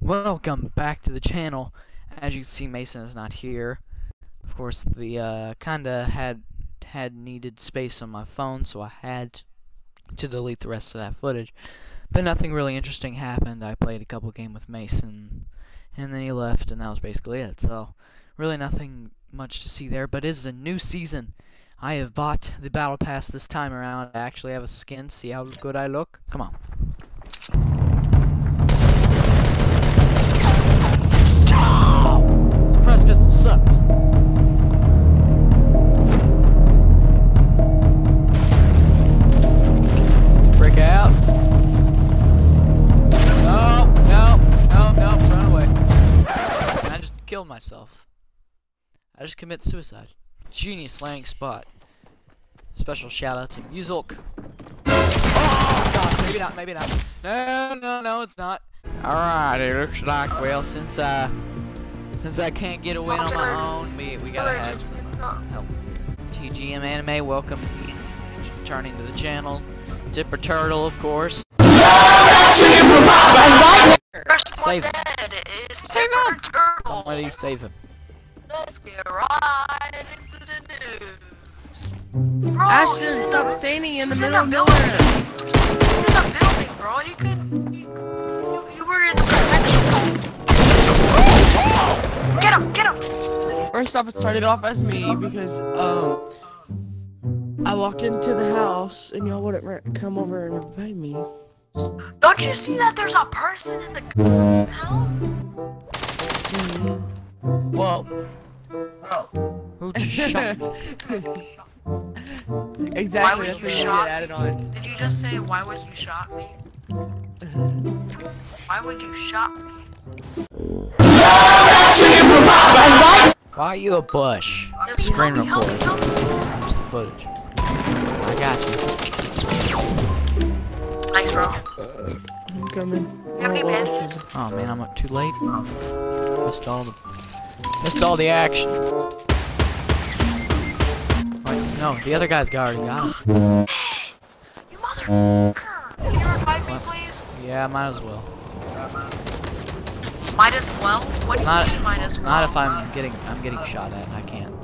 Welcome back to the channel. As you can see, Mason is not here. Of course, the uh, kinda had had needed space on my phone, so I had to delete the rest of that footage. But nothing really interesting happened. I played a couple game with Mason, and then he left, and that was basically it. So, really nothing much to see there. But it is a new season. I have bought the battle pass this time around. I actually have a skin. See how good I look. Come on. Suppressed pistol sucks. Freak out. No, no, no, no, run away. I just killed myself. I just commit suicide. Genius landing spot. Special shout out to Muzilk. Oh, God, maybe not, maybe not. No, no, no, it's not. Alright, it looks like, well, since I, since I can't get a win on my own, we, we gotta have some uh, help. TGM Anime, welcome returning to the channel. Dipper Turtle, of course. First Save one him. dead is Save Timber him. Let's get right into the news. Bro, Ashton, stop standing in the middle the of building. nowhere. He's in the building, bro. You could. You, you, were in protection. Get him! Get him! First off, it started off as me because um I walked into the house and y'all wouldn't come over and invite me. Don't you see that there's a person in the house? Whoa. Bro, Who just exactly, would that's you what shot you added on. did you just say why would you shot me? Why would you shot me? Why are you a bush? Help Screen help me, help me, record. help me. Where's the footage? I got you. Thanks, bro. I'm coming. You have any Oh, bandages? Oh man, I'm up too late. Missed all the missed all the action. No, the other guy's got already got him. You motherfucker! Can you revive me, please? Yeah, might as well. Might as well? What do you Not- mean might as well? Not if I'm getting I'm getting shot at I can't.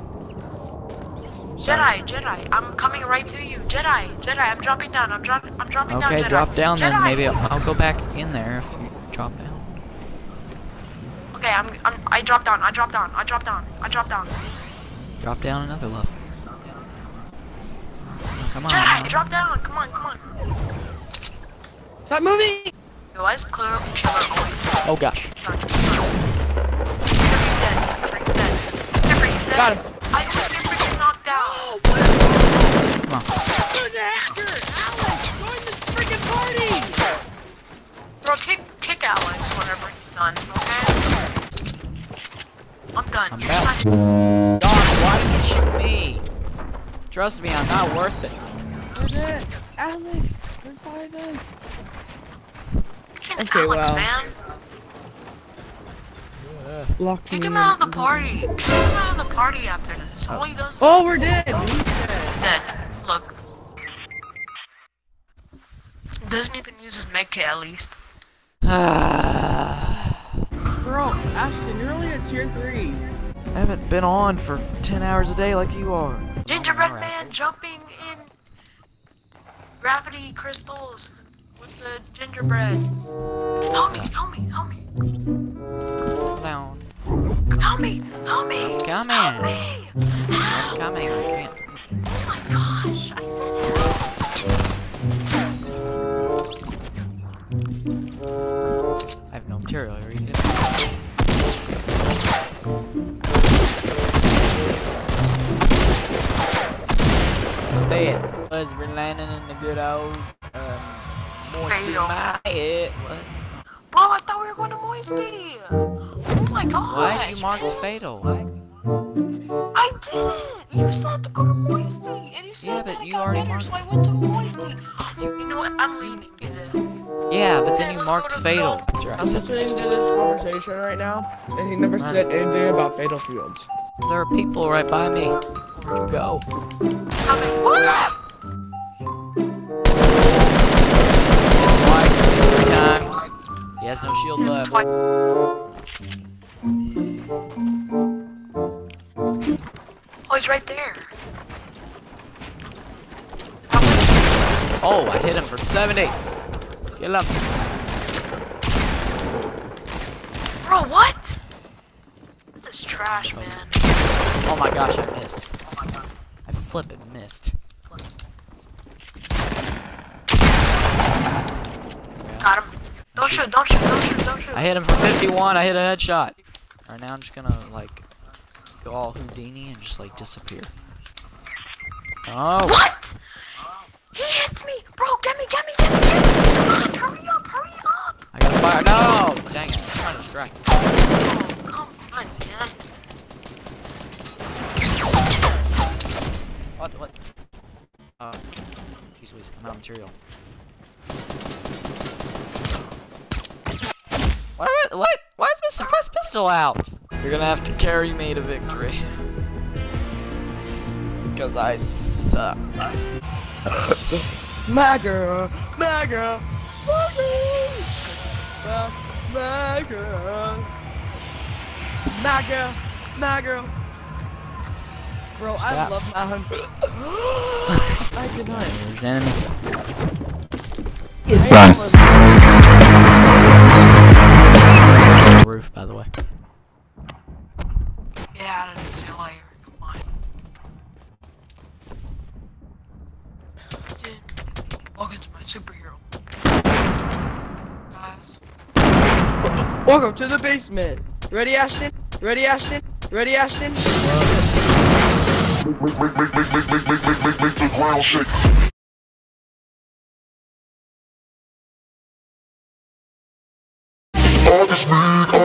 Sorry. Jedi, Jedi, I'm coming right to you. Jedi, Jedi, I'm dropping down. I'm dropping. I'm dropping down. Okay, drop down then. Jedi. Maybe I'll, I'll go back in there if you drop down. Okay, I'm, I'm. I drop down. I drop down. I drop down. I drop down. Drop down another level. Oh, come on. Jedi, drop down. Come on, come on. Stop moving! Yo, let's clear up always. Oh gosh. Timber's dead. Timber's dead. Timber's dead. Got him. I was freaking knocked out. Oh, come on. Who's the hacker? Alex, join this freaking party! Bro, kick, kick Alex whenever he's done. Okay. I'm done. I'm You're out. such. Trust me, I'm not worth it. Who's it? Alex, revive us! Freaking Okay, Alex, well. man. Lock Kick him out of the party. Kick him out of the party after this. All he does Oh, we're dead! He's dead. Look. Doesn't even use his med kit at least. I Bro, Ashton, you're only at tier 3. I haven't been on for 10 hours a day like you are. Gingerbread man jumping in gravity crystals with the gingerbread. Help me, help me, help me. Down. Help me, help me. Come Help me. I'm Help. coming, I can't. Was we're landing in the good old um, moisty Fatal. What? Bro, I thought we were going to Moisty. Oh my gosh. What? You marked fatal. I didn't. You said to go to Moisty, and you said Yeah, but that I you got already better, marked so I went to Moisty. You, you know what? I'm leaving. Yeah, but then you marked fatal. I I'm listening to to- this conversation right now, and he never said anything about fatal fields. There are people right by me. Go? Coming. What? Twice, three times. He has no shield left. Oh, he's right there. Oh, I hit him for 70. Get up. Bro, what? This is trash, oh. man. Oh my gosh, I missed. I flippin' missed. Got him. Don't shoot, don't shoot, don't shoot, don't shoot. I hit him for 51. I hit a headshot. Alright, now I'm just gonna, like, go all Houdini and just, like, disappear. Oh, What? He hits me! Bro, get me, get me, get me, get me! Come on, hurry up, hurry up! I gotta fire. No! Dang it, I'm trying to distract. Oh, come on, man. waste. I'm out of material. What? What? Why is my suppressed pistol out? You're gonna have to carry me to victory. Because I suck. MAGA! MAGA! MAGA! MAGA! MAGA! MAGA! Bro, I love MAGA. my hun- I did not. There's an enemy. It's done. Roof, by the way. Get out of this layer, come on. Dude, welcome to my superhero. Guys. Welcome to the basement. Ready, Ashton? Ready, Ashton? Ready, Ashton? ground shake. All this need,